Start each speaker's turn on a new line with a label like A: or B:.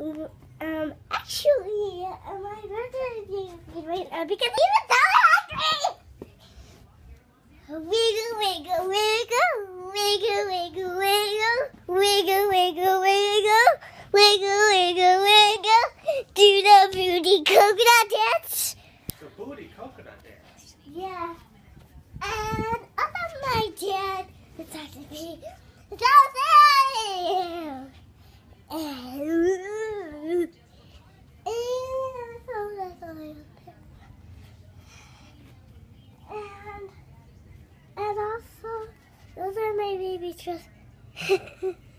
A: um, actually, uh, my birthday is right now because he was so hungry. Wiggle, wiggle, wiggle, wiggle, wiggle, wiggle, wiggle, wiggle, wiggle, wiggle, wiggle, wiggle. Do the booty coconut dance.
B: The booty coconut dance.
A: Yeah. And other my dad decided to be Joseph. And, baby trust.